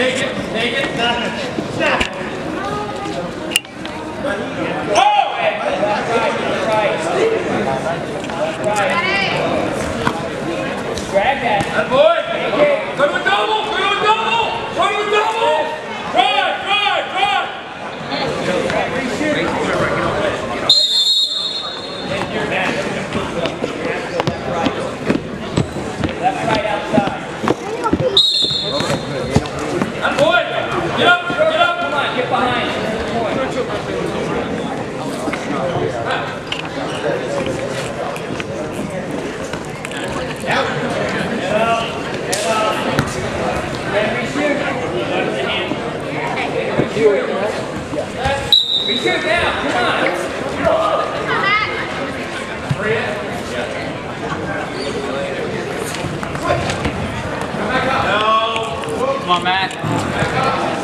Take it. Take it. Snap. Grab that. That boy. Go to a double. Go to a double. Go to a double. Left, right, outside. That boy. Get up. Get up. Come on, get behind. Point. Reshoot now, come on. Come on, Matt.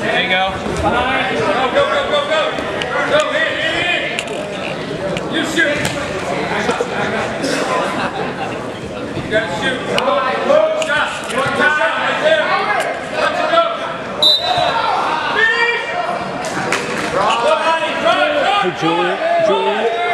There you go. Behind. Go, go, go, go, go. Go, in, in, in. You shoot. You gotta shoot. Shots. for Julia. Julia.